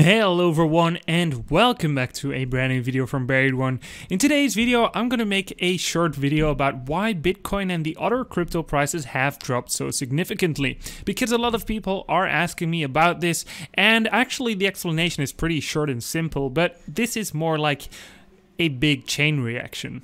Hello everyone and welcome back to a brand new video from Buried One. In today's video I'm gonna make a short video about why Bitcoin and the other crypto prices have dropped so significantly. Because a lot of people are asking me about this and actually the explanation is pretty short and simple but this is more like a big chain reaction.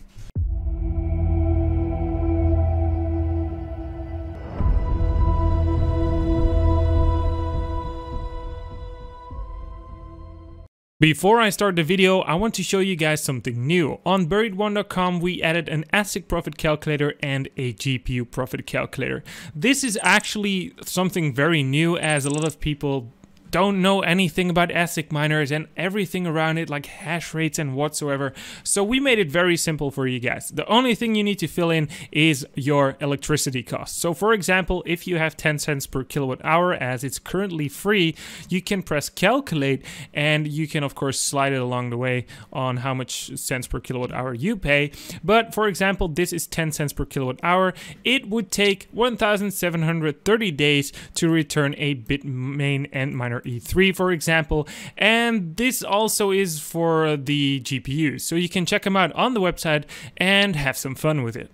Before I start the video, I want to show you guys something new. On buriedone.com, we added an ASIC profit calculator and a GPU profit calculator. This is actually something very new as a lot of people don't know anything about ASIC miners and everything around it like hash rates and whatsoever. So we made it very simple for you guys. The only thing you need to fill in is your electricity cost. So for example, if you have 10 cents per kilowatt hour as it's currently free, you can press calculate and you can of course slide it along the way on how much cents per kilowatt hour you pay. But for example, this is 10 cents per kilowatt hour. It would take 1,730 days to return a Bitmain Antminer E3 for example and this also is for the GPU so you can check them out on the website and have some fun with it.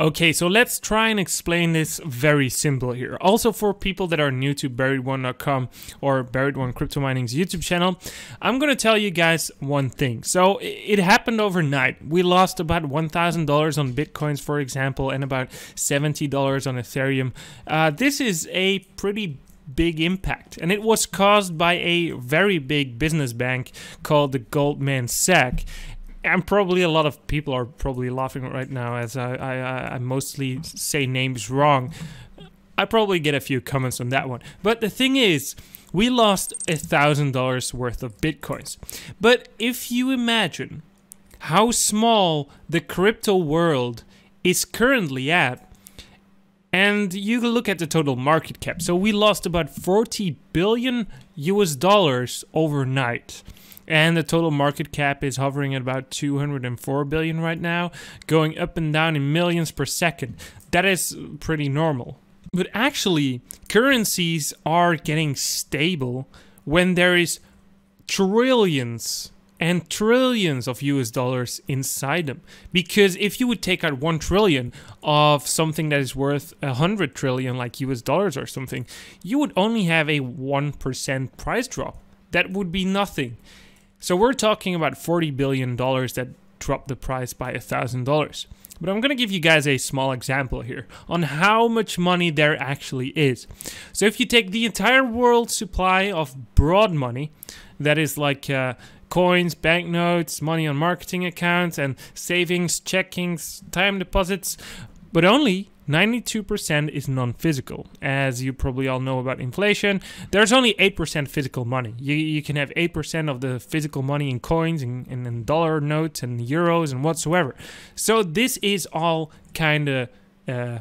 Okay, so let's try and explain this very simple here. Also for people that are new to buriedone.com or Buried One Crypto Mining's YouTube channel, I'm going to tell you guys one thing. So it happened overnight. We lost about $1,000 on Bitcoins, for example, and about $70 on Ethereum. Uh, this is a pretty big impact. And it was caused by a very big business bank called the Goldman Sachs. And probably a lot of people are probably laughing right now as I, I, I mostly say names wrong. I probably get a few comments on that one. But the thing is, we lost a thousand dollars worth of bitcoins. But if you imagine how small the crypto world is currently at, and you can look at the total market cap. So we lost about 40 billion US dollars overnight. And the total market cap is hovering at about 204 billion right now, going up and down in millions per second. That is pretty normal. But actually, currencies are getting stable when there is trillions and trillions of US dollars inside them. Because if you would take out one trillion of something that is worth a hundred trillion, like US dollars or something, you would only have a 1% price drop. That would be nothing. So we're talking about $40 billion that dropped the price by a thousand dollars. But I'm going to give you guys a small example here on how much money there actually is. So if you take the entire world supply of broad money, that is like uh, coins, banknotes, money on marketing accounts, and savings, checkings, time deposits, but only 92% is non-physical. As you probably all know about inflation, there's only 8% physical money. You, you can have 8% of the physical money in coins and, and dollar notes and euros and whatsoever. So this is all kind of uh,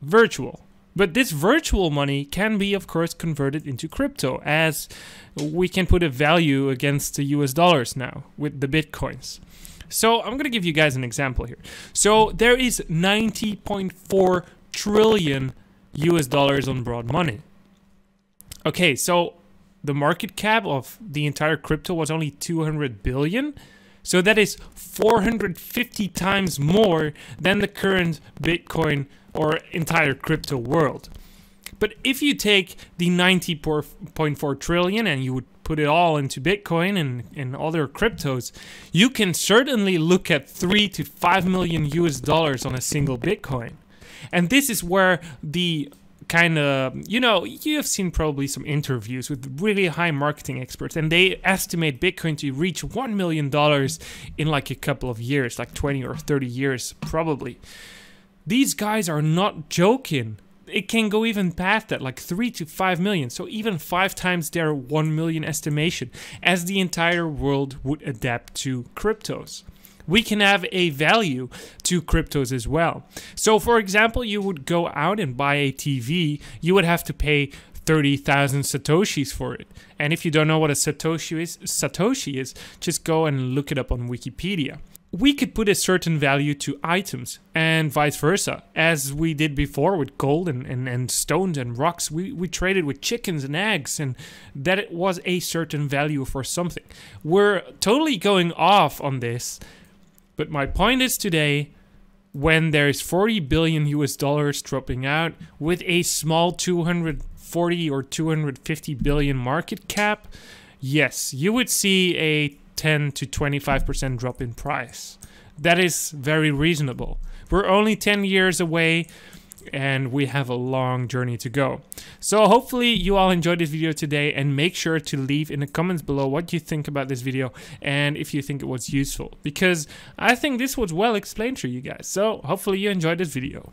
virtual. But this virtual money can be, of course, converted into crypto as we can put a value against the US dollars now with the Bitcoins. So I'm going to give you guys an example here. So there is 90.4 trillion US dollars on broad money. Okay, so the market cap of the entire crypto was only 200 billion. So that is 450 times more than the current Bitcoin or entire crypto world. But if you take the 90.4 trillion and you would put it all into Bitcoin and, and other cryptos, you can certainly look at three to five million US dollars on a single Bitcoin. And this is where the kind of you know you have seen probably some interviews with really high marketing experts and they estimate bitcoin to reach 1 million dollars in like a couple of years like 20 or 30 years probably these guys are not joking. It can go even past that, like 3 to 5 million. So even 5 times their 1 million estimation, as the entire world would adapt to cryptos we can have a value to cryptos as well. So, for example, you would go out and buy a TV, you would have to pay 30,000 satoshis for it. And if you don't know what a satoshi is, satoshi is, just go and look it up on Wikipedia. We could put a certain value to items and vice versa. As we did before with gold and, and, and stones and rocks we, we traded with chickens and eggs and that it was a certain value for something. We're totally going off on this but my point is today when there's 40 billion us dollars dropping out with a small 240 or 250 billion market cap yes you would see a 10 to 25% drop in price. That is very reasonable. We're only 10 years away and we have a long journey to go. So hopefully you all enjoyed this video today and make sure to leave in the comments below what you think about this video and if you think it was useful because I think this was well explained to you guys. So hopefully you enjoyed this video.